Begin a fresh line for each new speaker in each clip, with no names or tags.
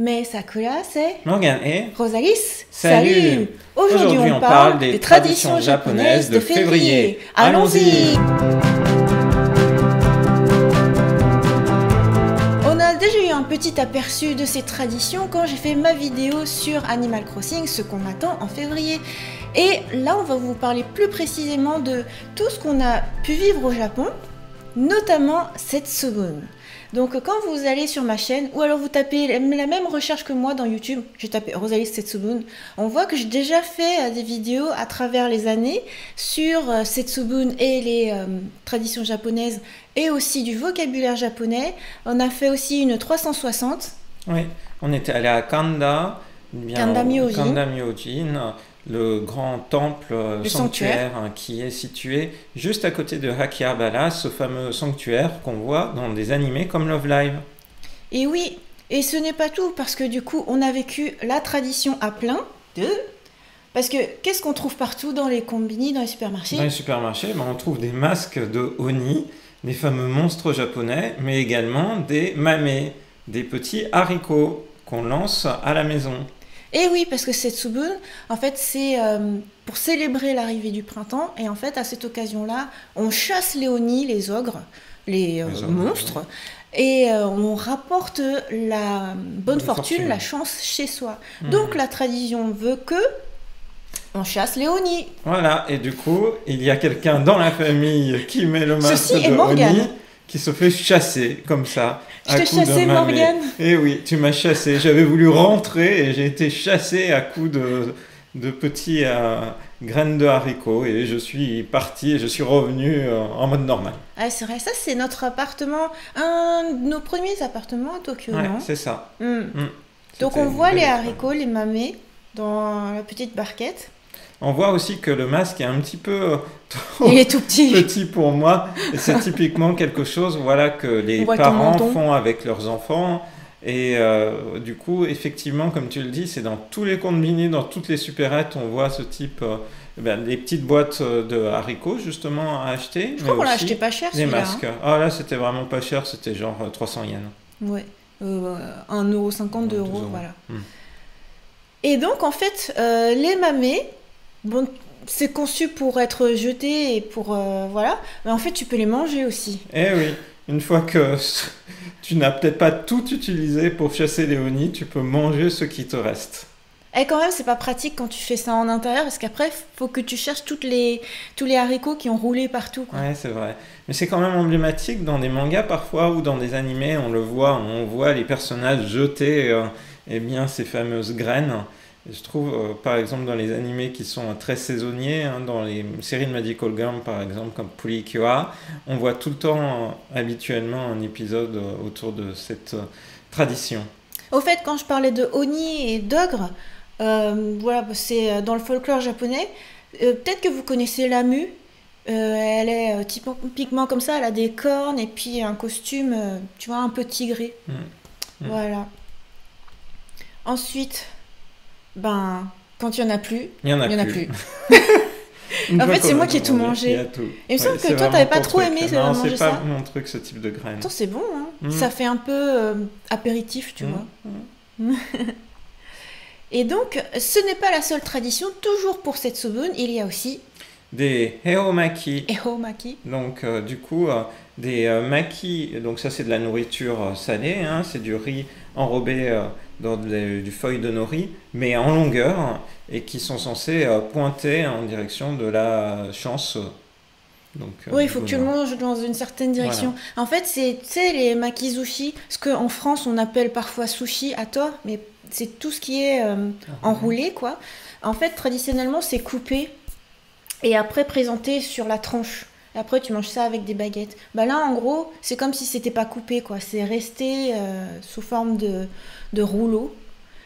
Mais Sakura, c'est
Morgan et
Rosalis.
Salut.
Aujourd'hui, on, parle des traditions japonaises de février. Allons-y. On a déjà eu un petit aperçu de ces traditions quand j'ai fait ma vidéo sur Animal Crossing, ce qu'on attend en février. Et là, on va vous parler plus précisément de tout ce qu'on a pu vivre au Japon, notamment cette seconde. Donc quand vous allez sur ma chaîne, ou alors vous tapez la même recherche que moi dans YouTube, j'ai tapé Rosalie Setsubun, on voit que j'ai déjà fait euh, des vidéos à travers les années sur euh, Setsubun et les euh, traditions japonaises et aussi du vocabulaire japonais. On a fait aussi une 360.
Oui, on était allé à Kanda,
Kanda
Myojin le grand temple euh, sanctuaire, hein, qui est situé juste à côté de Hakihabara, ce fameux sanctuaire qu'on voit dans des animés comme Love Live.
Et oui, et ce n'est pas tout, parce que du coup, on a vécu la tradition à plein de... Parce que qu'est-ce qu'on trouve partout dans les combini, dans les supermarchés?
Dans les supermarchés, ben, on trouve des masques de Oni, des fameux monstres japonais, mais également des mamés, des petits haricots qu'on lance à la maison.
Et oui, parce que Setsubun, en fait, c'est euh, pour célébrer l'arrivée du printemps. Et en fait, à cette occasion-là, on chasse les Oni, les ogres, les, euh, monstres. Et euh, on rapporte la bonne, fortune, la chance chez soi. Mhm. Donc la tradition veut que on chasse les Oni.
Voilà, et du coup, il y a quelqu'un dans la famille qui met le masque de Oni qui se fait chasser comme ça.
Je t'ai chassé, Morgane.
Eh oui, tu m'as chassé. J'avais voulu rentrer et j'ai été chassé à coups de, de petits euh, graines de haricots et je suis parti et je suis revenu euh, en mode normal.
Ah, c'est vrai, ça c'est notre appartement, un de nos premiers appartements à Tokyo,
ouais,
non?
C'est ça. Hmm.
Hmm. Donc on voit les haricots, les mamés dans la petite barquette.
On voit aussi que le masque est un petit peu
Il est tout petit.
petit pour moi. c'est typiquement quelque chose voilà, que les parents font avec leurs enfants. Et euh, du coup, effectivement, comme tu le dis, c'est dans tous les combinés, dans toutes les supérettes, on voit ce type, euh, ben, des petites boîtes de haricots justement à acheter.
Je crois qu'on l'a acheté pas cher.
Les masques. Hein. Ah là, c'était vraiment pas cher, c'était genre 300 yens.
Ouais, euh, 1,50€, euros, voilà. Hmm. Et donc, en fait, euh, les mamés, bon, c'est conçu pour être jeté et pour euh, voilà, mais en fait tu peux les manger aussi.
Eh oui, une fois que tu n'as peut-être pas tout utilisé pour chasser les honnies, tu peux manger ce qui te reste.
Et eh, quand même, c'est pas pratique quand tu fais ça en intérieur parce qu'après, faut que tu cherches toutes les, tous les haricots qui ont roulé partout.
Ouais, c'est vrai. Mais c'est quand même emblématique dans des mangas parfois ou dans des animés, on le voit, on voit les personnages jeter euh, eh bien, ces fameuses graines je trouve, euh, par exemple, dans les animés qui sont très saisonniers, hein, dans les séries de Magical Girl, par exemple, comme Pulikyoa, on voit tout le temps, euh, habituellement, un épisode euh, autour de cette tradition.
Au fait, quand je parlais de Oni et d'ogre, voilà, c'est dans le folklore japonais. Peut-être que vous connaissez la mu. elle est typiquement comme ça, elle a des cornes et puis un costume, tu vois, un peu tigré. Mmh. Mmh. Voilà. Ensuite, ben, quand il n'y en a plus,
il n'y en a, plus.
en fait, c'est moi qui ai tout mangé. Il, me semble que toi, tu n'avais pas trop aimé
non,
manger
ça. c'est pas mon truc, ce type de graines.
c'est bon. Hein. Mm. Ça fait un peu euh, apéritif, tu mm. vois. Et donc, ce n'est pas la seule tradition. Toujours pour cette sobune, il y a aussi
des heomaki.
Heomaki.
Donc, euh, du coup, euh, des maki. Donc, ça, c'est de la nourriture salée. Hein, c'est du riz enrobé dans du feuille de nori, mais en longueur, et qui sont censés euh, pointer en direction de la chance.
Donc, euh, oui, il faut que tu le manges dans une certaine direction. En fait, c'est les makizushi, ce qu'en France on appelle parfois sushi à tort, mais c'est tout ce qui est euh, ah, enroulé, quoi. En fait, traditionnellement, c'est coupé et après présenté sur la tranche. Après, tu manges ça avec des baguettes. Bah là, en gros, c'est comme si c'était pas coupé, quoi. C'est resté sous forme de, de rouleau.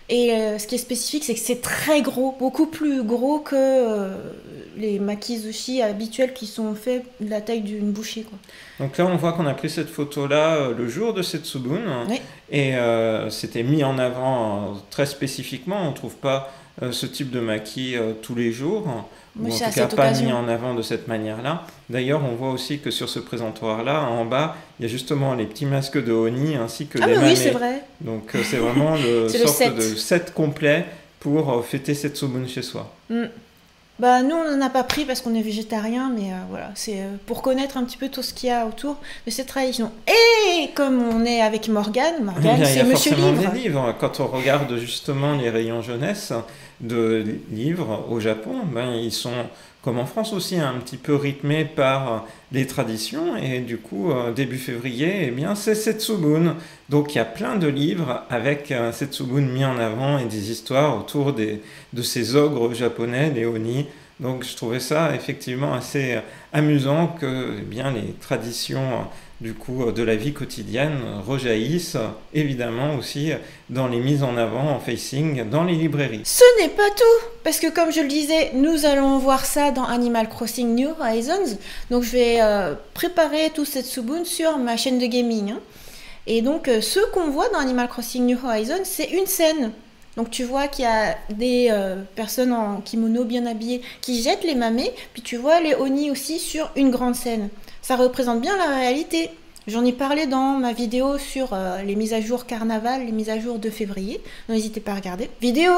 Et euh, ce qui est spécifique, c'est que c'est très gros, beaucoup plus gros que euh, les makizushi habituels qui sont faits de la taille d'une bouchée. Quoi.
Donc là, on voit qu'on a pris cette photo-là euh, le jour de Setsubun. Et c'était mis en avant très spécifiquement. On ne trouve pas ce type de maquis tous les jours. Ou en tout cas pas mis en avant de cette manière-là. D'ailleurs, on voit aussi que sur ce présentoir-là, en bas, il y a justement les petits masques de Oni ainsi que
ah
les
oui, c'est vrai.
Donc c'est vraiment le sorte de set complet pour fêter cette Sobun chez soi. Mm.
Bah, nous, on n'en a pas pris parce qu'on est végétarien, mais euh, voilà, c'est euh, pour connaître un petit peu tout ce qu'il y a autour de cette tradition. Et comme on est avec Morgane, Morgane, c'est Monsieur Livre.
Des livres. Quand on regarde justement les rayons jeunesse de livres au Japon, ben, ils sont comme en France aussi, un petit peu rythmés par les traditions. Et du coup, euh, début février, eh bien, c'est Setsubun. Donc il y a plein de livres avec Setsubun mis en avant et des histoires autour des, de ces ogres japonais, les Oni. Donc je trouvais ça effectivement assez amusant que eh bien, les traditions du coup de la vie quotidienne rejaillissent évidemment aussi dans les mises en avant en facing dans les librairies.
Ce n'est pas tout parce que comme je le disais, nous allons voir ça dans Animal Crossing New Horizons. Donc je vais euh, préparer tout cette souboune sur ma chaîne de gaming. Hein. Et donc euh, ce qu'on voit dans Animal Crossing New Horizons, c'est une scène donc tu vois qu'il y a des euh, personnes en kimono bien habillées qui jettent les mamés, puis tu vois les oni aussi sur une grande scène. Ça représente bien la réalité. J'en ai parlé dans ma vidéo sur euh, les mises à jour carnaval, les mises à jour de février. N'hésitez pas à regarder. Vidéo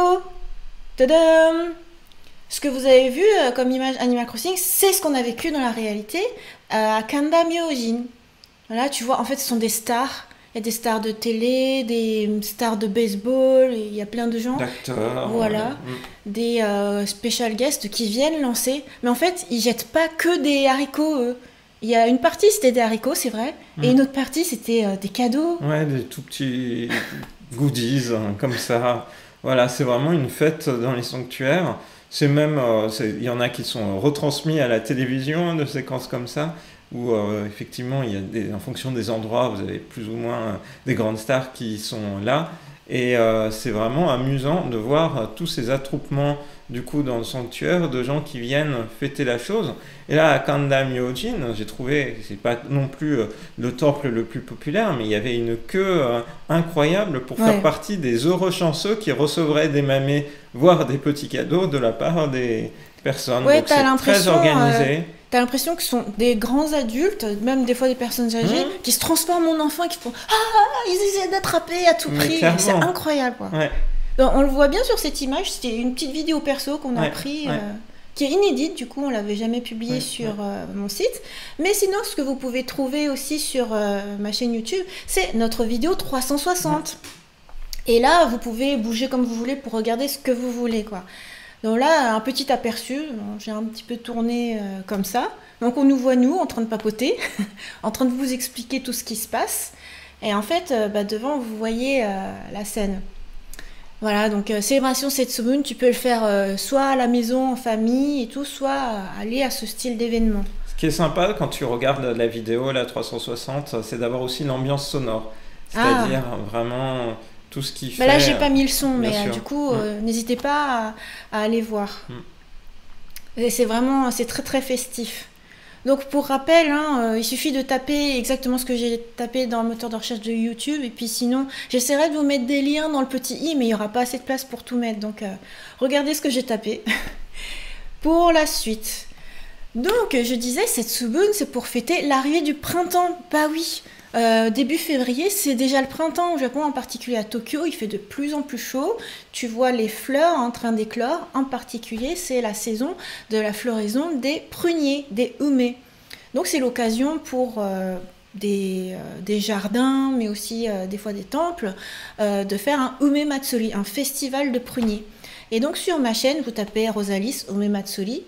Tadam Ce que vous avez vu euh, comme image Animal Crossing, c'est ce qu'on a vécu dans la réalité à Kanda Myojin. Voilà, tu vois, en fait, ce sont des stars il y a des stars de télé, des stars de baseball, il y a plein de gens.
D'acteurs.
Voilà. Mm. Des euh, special guests qui viennent lancer. Mais en fait, ils jettent pas que des haricots, eux. Il y a une partie, c'était des haricots, c'est vrai. Et mm. une autre partie, c'était euh, des cadeaux.
Ouais, des tout petits goodies, hein, comme ça. Voilà, c'est vraiment une fête dans les sanctuaires. C'est même, euh, il y en a qui sont retransmis à la télévision, hein, de séquences comme ça où euh, effectivement, il y a des, en fonction des endroits, vous avez plus ou moins des grandes stars qui sont là. Et c'est vraiment amusant de voir tous ces attroupements du coup dans le sanctuaire de gens qui viennent fêter la chose. Et là à Kanda Myojin, j'ai trouvé, c'est pas non plus le temple le plus populaire, mais il y avait une queue incroyable pour faire partie des heureux chanceux qui recevraient des mamés, voire des petits cadeaux de la part des personnes.
Ouais, Donc c'est très organisé. T'as l'impression que ce sont des grands adultes, même des fois des personnes âgées, mmh. qui se transforment en enfants, qui font Ah, ils essaient d'attraper à tout prix. C'est incroyable. Quoi. On le voit bien sur cette image, c'était une petite vidéo perso qu'on a pris. Euh, qui est inédite, du coup on l'avait jamais publiée sur euh, mon site. Mais sinon, ce que vous pouvez trouver aussi sur euh, ma chaîne YouTube, c'est notre vidéo 360. Et là, vous pouvez bouger comme vous voulez pour regarder ce que vous voulez, quoi. Donc là, un petit aperçu, j'ai un petit peu tourné comme ça. Donc on nous voit, nous, en train de papoter, en train de vous expliquer tout ce qui se passe. Et en fait, bah, devant, vous voyez la scène. Voilà, donc célébration Setsubun, tu peux le faire soit à la maison, en famille et tout, soit aller à ce style d'événement.
Ce qui est sympa quand tu regardes la vidéo, la 360, c'est d'avoir aussi l'ambiance sonore. Ah. C'est-à-dire vraiment tout ce qui
bah là, j'ai pas mis le son, mais euh, du coup, mm. euh, n'hésitez pas à, aller voir. Mm. C'est vraiment, c'est très très festif. Donc pour rappel, hein, euh, il suffit de taper exactement ce que j'ai tapé dans le moteur de recherche de YouTube. Et puis sinon, j'essaierai de vous mettre des liens dans le petit i, mais il n'y aura pas assez de place pour tout mettre. Donc regardez ce que j'ai tapé. pour la suite. Donc je disais, cette Subun, c'est pour fêter l'arrivée du printemps. Bah oui, euh, début février, c'est déjà le printemps au Japon, en particulier à Tokyo. Il fait de plus en plus chaud. Tu vois les fleurs en train d'éclore. En particulier, c'est la saison de la floraison des pruniers, des ume. Donc c'est l'occasion pour euh, des, euh, des, jardins, mais aussi des fois des temples, de faire un ume matsuri, un festival de pruniers. Et donc sur ma chaîne, vous tapez Rosalis ume matsuri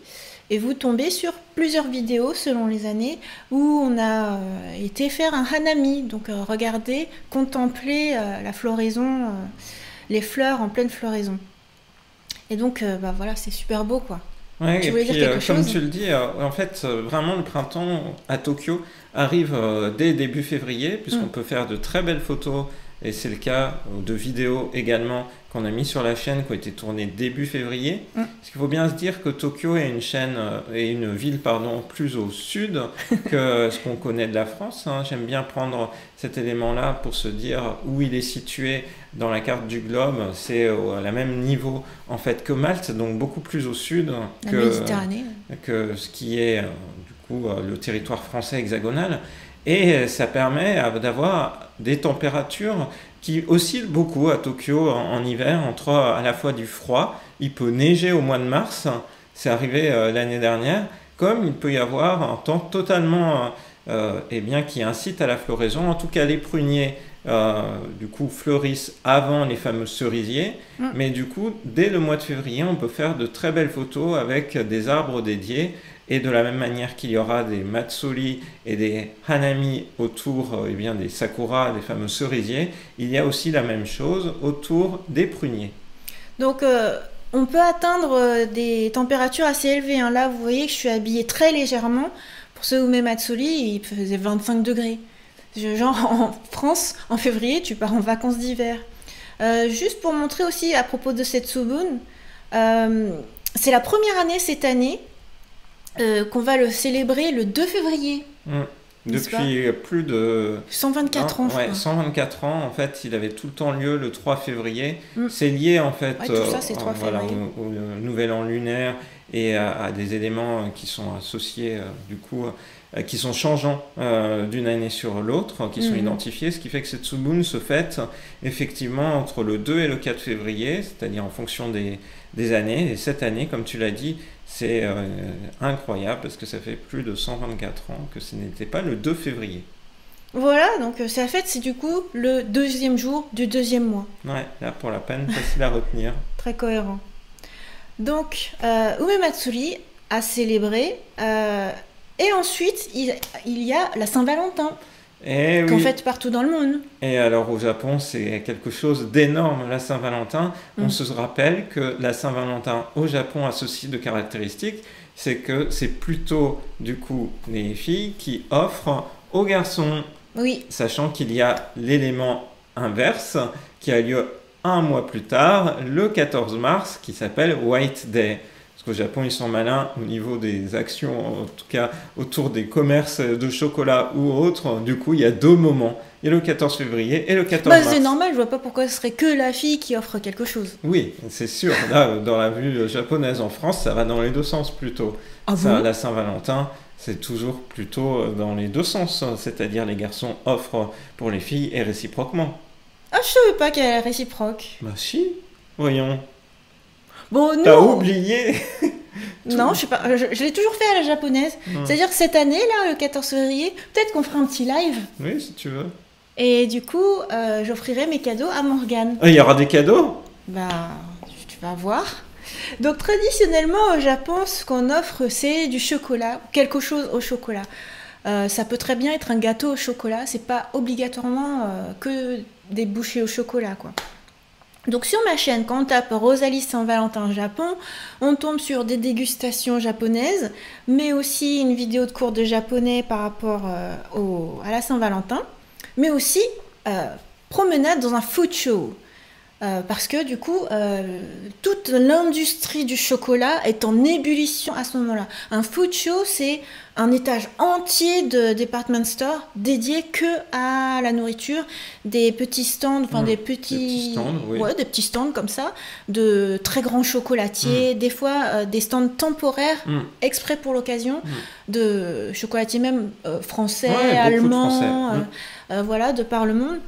et vous tombez sur plusieurs vidéos selon les années où on a euh, été faire un hanami, donc euh, regarder, contempler euh, la floraison, les fleurs en pleine floraison. Et donc, bah voilà, c'est super beau quoi.
Ouais, et puis, comme tu le dis, en fait, vraiment le printemps à Tokyo arrive dès début février, puisqu'on mm. peut faire de très belles photos et c'est le cas de vidéos également qu'on a mis sur la chaîne, qui ont été tournées début février. Mm. Parce qu'il faut bien se dire que Tokyo est une chaîne et une ville pardon plus au sud que ce qu'on connaît de la France. Hein. J'aime bien prendre cet élément-là pour se dire où il est situé dans la carte du globe. C'est à la même niveau en fait que Malte, donc beaucoup plus au sud que, que ce qui est du coup le territoire français hexagonal. Et ça permet d'avoir des températures qui oscillent beaucoup à Tokyo en, hiver, entre à la fois du froid, il peut neiger au mois de mars, c'est arrivé euh, l'année dernière, comme il peut y avoir un temps totalement, euh, eh bien, qui incite à la floraison. En tout cas, les pruniers, euh, du coup, fleurissent avant les fameux cerisiers, mm. mais du coup, dès le mois de février, on peut faire de très belles photos avec des arbres dédiés et de la même manière qu'il y aura des matsuri et des hanami autour euh, eh bien, des sakura, des fameux cerisiers, il y a aussi la même chose autour des pruniers.
Donc euh, on peut atteindre euh, des températures assez élevées. Hein. Là, vous voyez que je suis habillée très légèrement. Pour ceux où mes matsuri, il faisait 25 degrés. Genre en France, en février, tu pars en vacances d'hiver. juste pour montrer aussi à propos de cette Subun, c'est la première année cette année euh, qu'on va le célébrer le 2 février.
Mmh. Depuis plus de
124 ans.
Ouais, 124 ans, en fait, il avait tout le temps lieu le 3 février. Mmh. C'est lié en fait
euh,
au, nouvel an lunaire et à, des éléments qui sont associés euh, du coup qui sont changeants d'une année sur l'autre, qui sont mmh. identifiés, ce qui fait que cette Tsubun se fête effectivement entre le 2 et le 4 février, c'est-à-dire en fonction des, des années. Et cette année, comme tu l'as dit, c'est euh, incroyable parce que ça fait plus de 124 ans que ce n'était pas le 2 février.
Voilà, donc euh, la fête, c'est du coup le deuxième jour du deuxième mois.
Ouais, là pour la peine, facile à retenir.
Très cohérent. Donc, euh, Umematsuri a célébré, euh, et ensuite il, il y a la Saint-Valentin. Eh Qu'on fête partout dans le monde.
Et alors au Japon, c'est quelque chose d'énorme, la Saint-Valentin. On mm. se rappelle que la Saint-Valentin au Japon a ceci de caractéristique, c'est que c'est plutôt du coup les filles qui offrent aux garçons.
Oui.
Sachant qu'il y a l'élément inverse qui a lieu un mois plus tard, le 14 mars, qui s'appelle White Day au Japon, ils sont malins au niveau des actions, en tout cas autour des commerces de chocolat ou autres. Du coup, il y a deux moments. Il y a le 14 février et le 14 bah, mars.
C'est normal, je vois pas pourquoi ce serait que la fille qui offre quelque chose.
Oui, c'est sûr. Là, dans la vue japonaise en France, ça va dans les deux sens plutôt.
Ah
la Saint-Valentin, c'est toujours plutôt dans les deux sens. C'est-à-dire les garçons offrent pour les filles et réciproquement.
Ah, je savais pas qu'elle est réciproque.
Bah si, voyons.
Bon,
T'as oublié
Non, je sais pas. Je, l'ai toujours fait à la japonaise. C'est-à-dire que cette année, là, le 14 février, peut-être qu'on fera un petit live.
Oui, si tu veux.
Et du coup, euh, j'offrirai mes cadeaux à Morgane.
Ah, il y aura des cadeaux?
Bah, tu vas voir. Donc, traditionnellement, au Japon, ce qu'on offre, c'est du chocolat, quelque chose au chocolat. Euh, ça peut très bien être un gâteau au chocolat. C'est pas obligatoirement euh, que des bouchées au chocolat, quoi. Donc sur ma chaîne, quand on tape Rosalie Saint-Valentin Japon, on tombe sur des dégustations japonaises, mais aussi une vidéo de cours de japonais par rapport euh, à la Saint-Valentin, mais aussi euh, promenade dans un food show. Euh, parce que du coup, euh, toute l'industrie du chocolat est en ébullition à ce moment-là. Un food show, c'est un étage entier de department store dédié que à la nourriture, des petits stands, enfin des petits, des petits stands, ouais, des petits stands comme ça, de très grands chocolatiers, mm. des fois euh, des stands temporaires mm. exprès pour l'occasion, de chocolatiers même français, allemands, voilà, de par le monde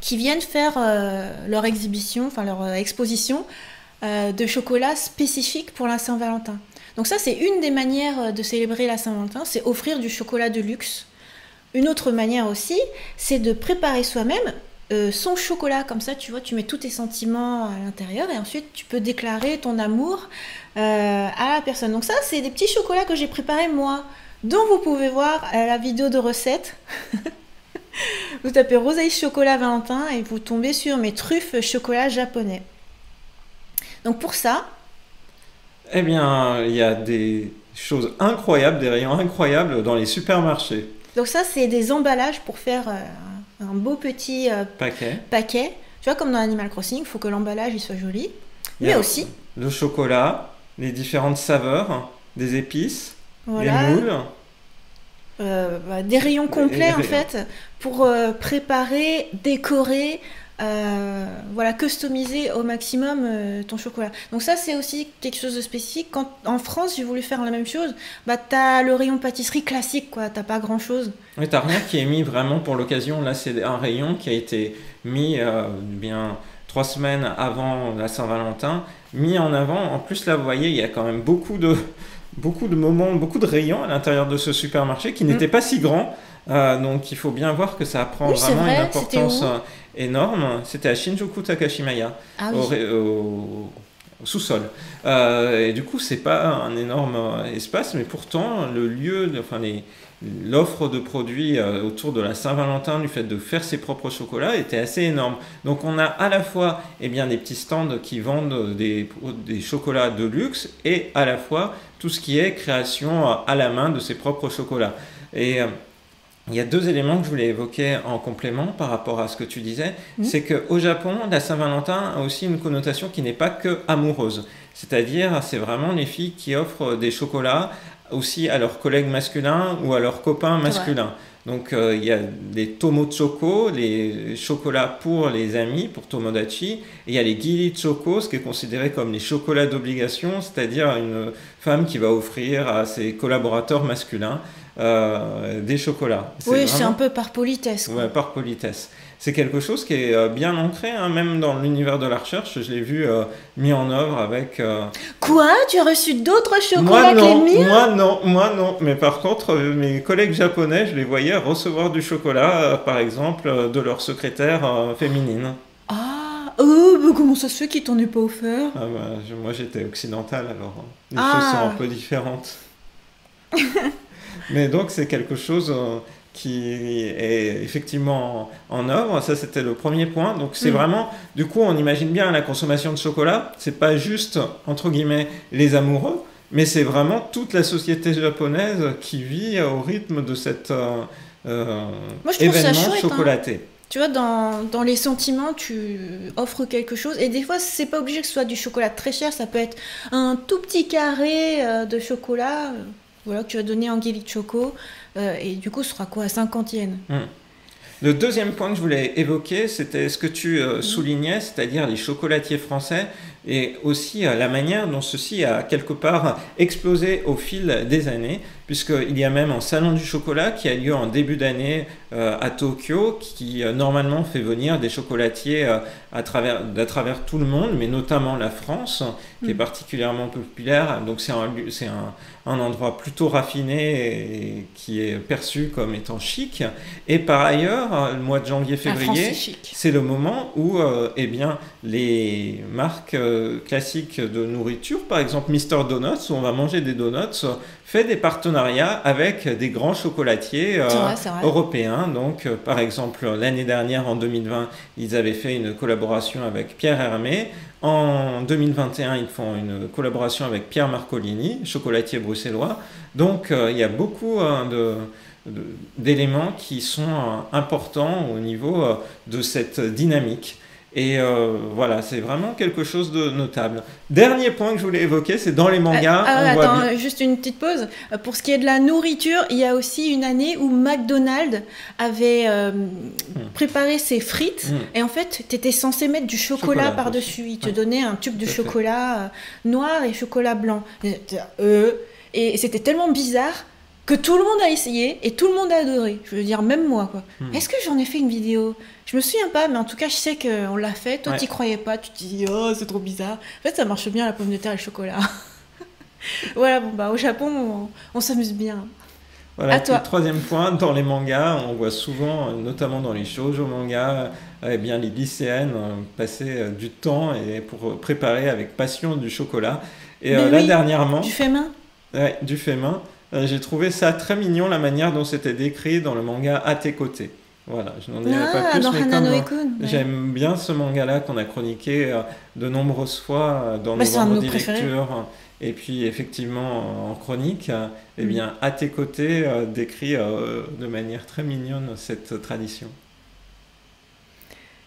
qui viennent faire euh, leur exhibition, enfin leur euh, exposition euh, de chocolat spécifique pour la Saint-Valentin. Donc ça, c'est une des manières de célébrer la Saint-Valentin, c'est offrir du chocolat de luxe. Une autre manière aussi, c'est de préparer soi-même son chocolat. Comme ça, tu vois, tu mets tous tes sentiments à l'intérieur et ensuite tu peux déclarer ton amour à la personne. Donc ça, c'est des petits chocolats que j'ai préparés moi, dont vous pouvez voir la vidéo de recette. vous tapez Rosalie Chocolat Valentin et vous tombez sur mes truffes chocolat japonais. Donc pour ça.
Eh bien, il y a des choses incroyables, des rayons incroyables dans les supermarchés.
Donc ça, c'est des emballages pour faire euh, un beau petit
paquet.
paquet. Tu vois, comme dans Animal Crossing, il faut que l'emballage il soit joli. Mais aussi.
Le chocolat, les différentes saveurs, des épices, les moules.
Bah, des rayons complets en fait pour préparer, décorer, euh, voilà, customiser au maximum euh, ton chocolat. Donc ça, c'est aussi quelque chose de spécifique. Quand en France, j'ai voulu faire la même chose, bah t'as le rayon pâtisserie classique, quoi. T'as pas grand chose.
Mais t'as rien qui est mis vraiment pour l'occasion. Là, c'est un rayon qui a été mis euh, bien trois semaines avant la Saint-Valentin, mis en avant. En plus, là, vous voyez, il y a quand même beaucoup de beaucoup de moments, beaucoup de rayons à l'intérieur de ce supermarché qui n'étaient mm. pas si grands. donc il faut bien voir que ça prend vraiment une importance énorme. C'était à Shinjuku Takashimaya, ah au, sous-sol. Euh, et du coup, c'est pas un énorme espace, mais pourtant, le lieu, enfin, l'offre de produits euh, autour de la Saint-Valentin, du fait de faire ses propres chocolats, était assez énorme. Donc, on a à la fois eh bien, des petits stands qui vendent des, des chocolats de luxe et à la fois tout ce qui est création à la main de ses propres chocolats. Et euh, il y a deux éléments que je voulais évoquer en complément par rapport à ce que tu disais. Mmh. C'est qu'au Japon, la Saint-Valentin a aussi une connotation qui n'est pas que amoureuse. C'est-à-dire, c'est vraiment les filles qui offrent des chocolats aussi à leurs collègues masculins ou à leurs copains masculins. Donc euh, il y a des tomo-choco, les chocolats pour les amis, pour tomodachi, et il y a les giri-choco, ce qui est considéré comme les chocolats d'obligation, c'est-à-dire une femme qui va offrir à ses collaborateurs masculins euh, des chocolats.
Oui, c'est un peu par politesse.
Oui, par politesse. C'est quelque chose qui est euh, bien ancré, hein, même dans l'univers de la recherche. Je l'ai vu euh, mis en œuvre avec.
Quoi? Tu as reçu d'autres chocolats que les miens?
Moi non, moi non. Mais par contre, mes collègues japonais, je les voyais recevoir du chocolat, par exemple, de leur secrétaire féminine.
Ah, oh, bah, comment ça se fait qu'ils t'en aient pas offert?
Ah, bah, Moi j'étais occidental alors. Hein. Les ah. choses sont un peu différentes. Mais donc c'est quelque chose euh, qui est effectivement en œuvre. Ça, c'était le premier point. Donc, c'est mm. vraiment, du coup, on imagine bien la consommation de chocolat. C'est pas juste, entre guillemets, les amoureux, mais c'est vraiment toute la société japonaise qui vit au rythme de cet euh, euh événement hein. chocolaté.
Tu vois, dans, dans, les sentiments, tu offres quelque chose. Et des fois, c'est pas obligé que ce soit du chocolat très cher. Ça peut être un tout petit carré euh, de chocolat voilà, que tu vas donner de choco. Euh, et du coup, ce sera quoi 50 yens hmm.
Le deuxième point que je voulais évoquer, c'était ce que tu euh, soulignais, c'est-à-dire les chocolatiers français et aussi euh, la manière dont ceci a quelque part explosé au fil des années, puisqu'il y a même un salon du chocolat qui a lieu en début d'année euh, à Tokyo, qui euh, normalement fait venir des chocolatiers à, travers, à travers tout le monde, mais notamment la France, qui est mm. particulièrement populaire. Donc c'est un, c'est un, un, endroit plutôt raffiné et qui est perçu comme étant chic. Et par ailleurs, le mois de janvier-février, c'est le moment où eh bien, les marques classique de nourriture, par exemple Mister Donuts, où on va manger des donuts, fait des partenariats avec des grands chocolatiers euh, européens. Donc, euh, par exemple, l'année dernière, en 2020, ils avaient fait une collaboration avec Pierre Hermé. En 2021, ils font une collaboration avec Pierre Marcolini, chocolatier bruxellois. Donc, euh, il y a beaucoup de d'éléments qui sont importants au niveau de cette dynamique. Et euh, voilà, c'est vraiment quelque chose de notable. Dernier point que je voulais évoquer, c'est dans les mangas.
Ah, attends, juste une petite pause. Pour ce qui est de la nourriture, il y a aussi une année où McDonald's avait euh, hmm. préparé ses frites. Hmm. Et en fait, tu étais censé mettre du chocolat, par-dessus. Il te donnait un tube de chocolat euh, noir et chocolat blanc. et c'était tellement bizarre que tout le monde a essayé et tout le monde a adoré. Je veux dire, même moi, quoi. Hmm. Est-ce que j'en ai fait une vidéo? Je me souviens pas, mais en tout cas, je sais qu'on l'a fait. Toi, tu t'y croyais pas. Tu te dis, oh, c'est trop bizarre. En fait, ça marche bien, la pomme de terre et le chocolat. voilà, bon, bah, au Japon, on, s'amuse bien.
Voilà, à toi. troisième point, dans les mangas, on voit souvent, notamment dans les shoujo mangas, eh bien, les lycéennes euh, passer euh, du temps et pour préparer avec passion du chocolat. Et euh, là, dernièrement...
Du fait main
Ouais, du fait main. Euh, j'ai trouvé ça très mignon la manière dont c'était décrit dans le manga À tes côtés. Voilà, je n'en dirai pas ah, plus, mais comme j'aime bien ce manga-là qu'on a chroniqué euh, de nombreuses fois euh, dans bah, nos vendredis lecture et puis effectivement en chronique, eh mm. bien, à tes côtés, décrit de manière très mignonne cette tradition.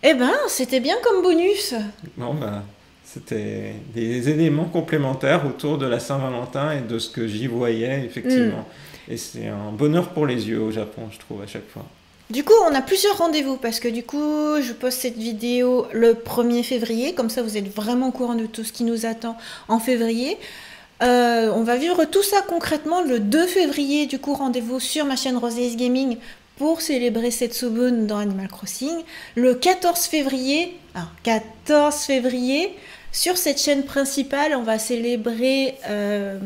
Eh ben, c'était bien comme bonus.
Bon, bah, c'était des éléments complémentaires autour de la Saint-Valentin et de ce que j'y voyais, effectivement. Mm. Et c'est un bonheur pour les yeux au Japon, je trouve, à chaque fois.
Du coup, on a plusieurs rendez-vous parce que du coup, je poste cette vidéo le 1er février, comme ça vous êtes vraiment au courant de tout ce qui nous attend en février. Euh, on va vivre tout ça concrètement le 2 février, du coup, rendez-vous sur ma chaîne Rosé Gaming pour célébrer cette Subun dans Animal Crossing. Le 14 février, 14 février, sur cette chaîne principale, on va célébrer euh,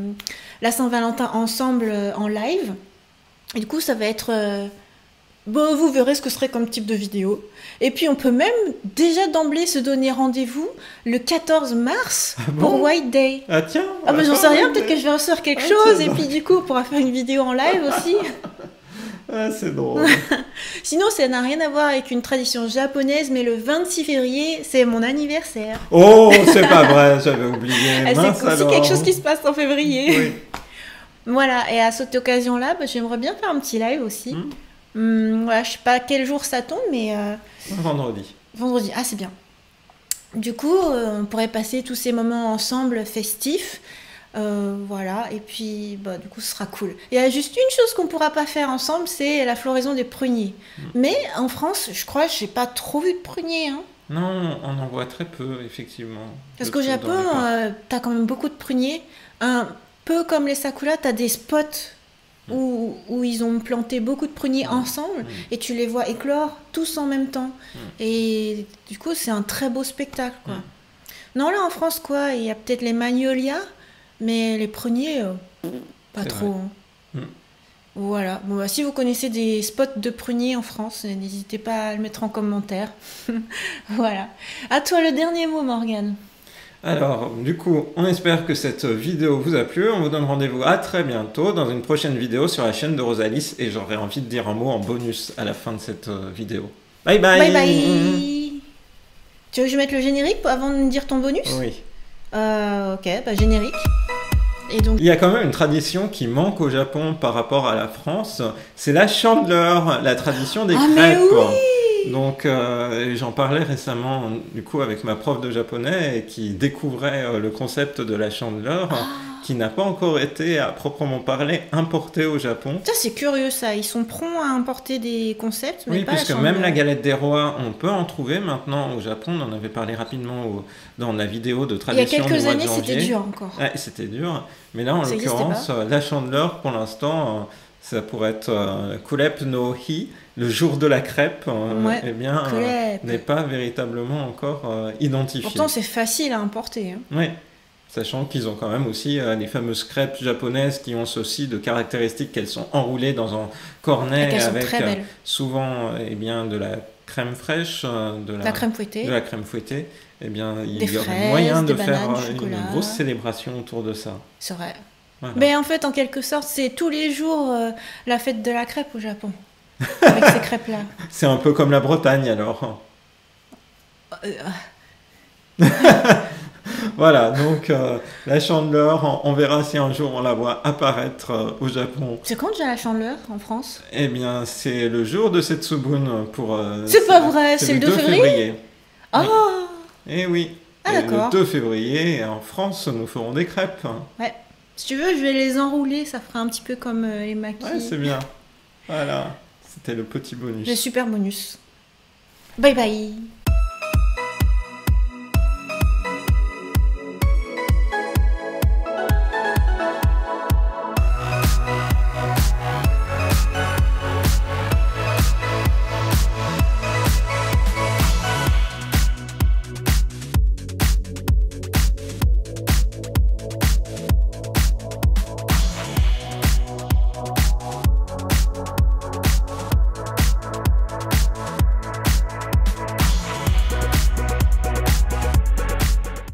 la Saint-Valentin ensemble euh, en live. Et du coup, ça va être Bon, vous verrez ce que serait comme type de vidéo. Et puis on peut même déjà d'emblée se donner rendez-vous le 14 mars ah pour White Day.
Ah tiens
Ah mais j'en sais rien, peut-être que je vais recevoir quelque ah, chose et puis du coup on pourra faire une vidéo en live aussi.
ah c'est drôle.
Sinon ça n'a rien à voir avec une tradition japonaise mais le 26 février c'est mon anniversaire.
Oh c'est pas vrai, j'avais oublié.
c'est aussi quelque chose qui se passe en février. Oui. voilà, et à cette occasion-là, bah, j'aimerais bien faire un petit live aussi. Hmm. Hum, je sais pas quel jour ça tombe, mais. Euh,
vendredi.
Vendredi, ah, c'est bien. Du coup, euh, on pourrait passer tous ces moments ensemble festifs. Euh, voilà, et puis bah, du coup ce sera cool. Il y a juste une chose qu'on pourra pas faire ensemble, c'est la floraison des pruniers. Mm. Mais en France, je crois, j'ai pas trop vu de pruniers. Hein.
Non, on en voit très peu, effectivement.
Parce qu'au Japon, tu as quand même beaucoup de pruniers. Un peu comme les sakura, tu as des spots où, ils ont planté beaucoup de pruniers ensemble et tu les vois éclore tous en même temps. Et du coup, c'est un très beau spectacle. Quoi. Non, là en France, quoi, il y a peut-être les magnolias, mais les pruniers, euh, pas trop. Hein. Voilà. Bon, bah, si vous connaissez des spots de pruniers en France, n'hésitez pas à le mettre en commentaire. voilà. À toi le dernier mot, Morgane.
Alors, du coup, on espère que cette vidéo vous a plu. On vous donne rendez-vous à très bientôt dans une prochaine vidéo sur la chaîne de Rosalis. Et j'aurais envie de dire un mot en bonus à la fin de cette euh, vidéo. Bye bye
Bye bye Tu veux que je mette le générique avant de me dire ton bonus?
Oui.
Euh, ok, bah générique. Et donc...
Il y a quand même une tradition qui manque au Japon par rapport à la France. C'est la chandeleur, la tradition des
ah,
crêpes.
Mais oui
donc euh, j'en parlais récemment du coup avec ma prof de japonais qui découvrait euh, le concept de la chandeleur. Ah. qui n'a pas encore été à proprement parler importé au Japon.
Ça c'est curieux ça, ils sont prompts à importer des concepts. Mais
oui, puisque même la galette des rois, on peut en trouver maintenant au Japon. On en avait parlé rapidement dans la vidéo de tradition.
Il y a quelques années, c'était dur encore.
Ouais, c'était dur. Mais là, en l'occurrence, la chandeleur, pour l'instant, euh, ça pourrait être euh, Kulep no Hi, le jour de la crêpe, euh, eh bien, euh, n'est pas véritablement encore identifié.
Pourtant, c'est facile à importer. Hein.
Oui, sachant qu'ils ont quand même aussi les fameuses crêpes japonaises qui ont ceci de caractéristiques qu'elles sont enroulées dans un cornet avec souvent eh bien, de la crème fraîche, de
la, crème fouettée.
De la crème fouettée. Eh bien, il y a moyen de faire une grosse célébration autour de ça.
C'est vrai. Mais en fait, en quelque sorte, c'est tous les jours euh, la fête de la crêpe au Japon. Avec ces crêpes-là.
C'est un peu comme la Bretagne alors. Euh, voilà, donc euh, la chandeleur, on, verra si un jour on la voit apparaître au Japon.
C'est quand déjà la chandeleur en France?
Eh bien, c'est le jour de cette Tsubun pour.
c'est pas vrai, c'est le 2 février,
Ah Eh oui. Ah, d'accord. Le 2 février, en France, nous ferons des crêpes.
Ouais. Si tu veux, je vais les enrouler, ça fera un petit peu comme euh, les maquis.
Ouais, c'est bien. Voilà, c'était le petit bonus.
Le super bonus. Bye bye